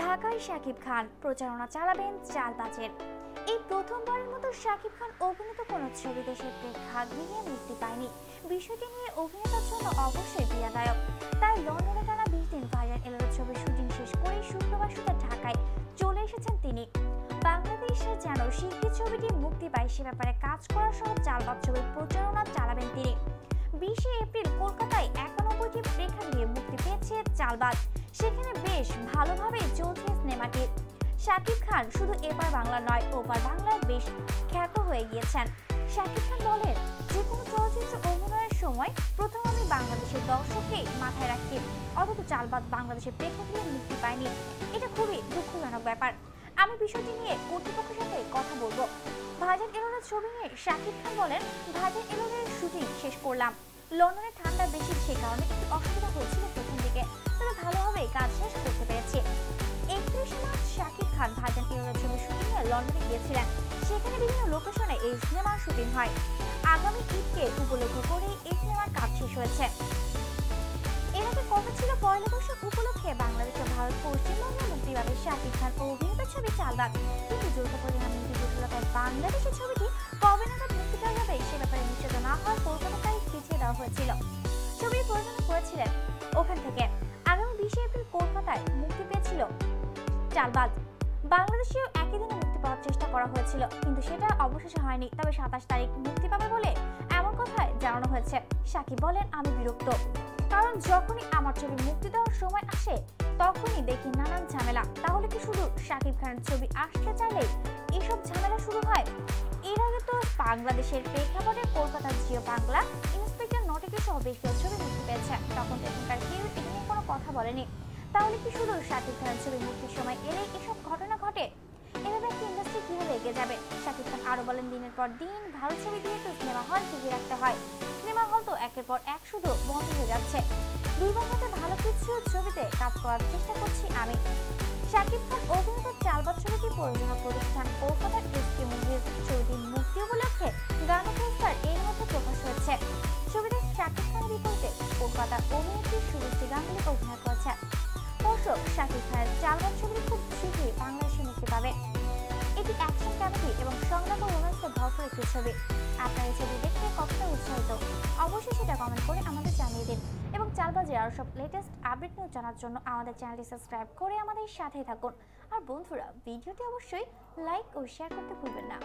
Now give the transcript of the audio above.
ঢাকায় শাকিব খান। প্রচারণা চালাবেন চালবাজের এই প্রথমবারের মতো শাকিব খান অভিনীত কোন ছবি দেশের প্রেক্ষাগৃহে মুক্তি পায়নি। বিষয়টি নিয়ে অভিনেতার জন্য অবশ্যই পীড়াদায়ক। তাই লন্ডনে টানা বিশ দিন ভাইরাল এলোর ছবির শুটিং শেষ করে শুক্রবার সুদ্ধা ঢাকায় চলে এসেছেন তিনি। বাংলাদেশে যেন শিগগির ছবিটি মুক্তি পায় সে ব্যাপারে কাজ করার সহ চালবাজ ছবির প্রচারণা চালাবেন তিনি। বিশে এপ্রিল কলকাতায় একানব্বইটি প্রেক্ষাগৃহে মুক্তি পেয়েছে চালবাজ সেখানে বেশ ভালোভাবে চলছে সিনেমাটি। শাকিব খান শুধু এপার বাংলা নয় ওপার বাংলায় বেশ খ্যাত হয়ে গিয়েছেন। শাকিব খান বলেন যে কোনো চলচ্চিত্র অভিনয়ের সময় প্রথম আমি বাংলাদেশের দর্শককে মাথায় রাখি অথচ চালবাদ বাংলাদেশের প্রেক্ষাগৃহে মুক্তি পায়নি এটা খুবই দুঃখজনক ব্যাপার। আমি বিষয়টি নিয়ে কর্তৃপক্ষের সাথে কথা বলব। ভাইজান এলোনের ছবি নিয়ে শাকিব খান বলেন ভাইজান এলোনের শুটিং শেষ করলাম। লন্ডনে ঠান্ডা বেশি, সে কারণে লন্ডনে গিয়েছিলেন। সেখানে বিভিন্ন লোকেশনে এই সিনেমার শুটিং হয়। আগামী ঈদকে উপলক্ষ করে এই সিনেমার কাজ শেষ হয়েছে। এর আগে কথা ছিল পয়লা বৈশাখ উপলক্ষে বাংলাদেশে ভারত শাকিব খান ছবি কিন্তু যৌথ জটিলতায় বাংলাদেশের ছবিটি কবে নাগাদ মুক্তি যাবে সে ব্যাপারে নিশ্চিত না হওয়ার কলকাতা তারিখ পিছিয়ে দেওয়া হয়েছিল। ছবি পরিচালনা করেছিলেন। ওখান থেকে আগামী বিশে এপ্রিল কলকাতায় মুক্তি পেয়েছিল চালবাজ বাংলাদেশেও একই দিনে মুক্তি পাওয়ার চেষ্টা করা হয়েছিল, কিন্তু সেটা অবশেষে হয়নি। তবে সাতাশ তারিখ মুক্তি পাবে বলে এমন কথায় জানানো হয়েছে। সাকিব বলেন, আমি বিরক্ত। কারণ যখনই আমার ছবি মুক্তি দেওয়ার সময় আসে, তখনই দেখি নানান ঝামেলা। তাহলে কি শুধু শাকিব খানের ছবি আসতে চাইলেই এসব ঝামেলা শুরু হয়? এর আগে তো বাংলাদেশের প্রেক্ষাপটে কলকাতার জিও বাংলা, ইন্সপেক্টর নটিকে সহ বেশ কিছু ছবি মুক্তি পেয়েছে। তখন এখানকার কেউ এ নিয়ে কোনো কথা বলেনি। তাহলে কি শুধু শাকিব খানের ছবি মুক্তির সময় এলে এসব ঘটনা বলেন, দিনের পর দিন ভালো ছবি দিয়ে তো সিনেমা হল টিকিয়ে রাখতে হয়। সিনেমা হল তো একের পর এক শুধু বন্ধ হয়ে যাচ্ছে। দুই বন্ধুতে ভালো কিছু ছবিতে কাজ করার চেষ্টা করছি আমি। শাকিব খান অভিনীত চালবাদ ছবিটি প্রযোজনা প্রতিষ্ঠান কলকাতার এসকে মুভিজ ছবিটি মুক্তি উপলক্ষে গান পুরস্কার এর মধ্যে প্রকাশ হয়েছে। ছবিতে শাকিব খানের বিপরীতে কলকাতার অভিনেত্রী সুরুচি গাঙ্গুলি অভিনয় করেছে দর্শক শাকিব খানের চালবাদ ছবিটি খুব শীঘ্রই বাংলাদেশে মুক্তি পাবে। এটি অ্যাকশন কমেডি এবং রোমান্সে একটি ছবি। আপনার এই ছবি দেখতে কতটা উৎসাহিত? অবশ্যই সেটা কমেন্ট করে আমাদের জানিয়ে দিন এবং চালবাজের আরও সব লেটেস্ট আপডেট নিউজ জানার জন্য আমাদের চ্যানেলটি সাবস্ক্রাইব করে আমাদের সাথে থাকুন। আর বন্ধুরা ভিডিওটি অবশ্যই লাইক ও শেয়ার করতে ভুলবেন না।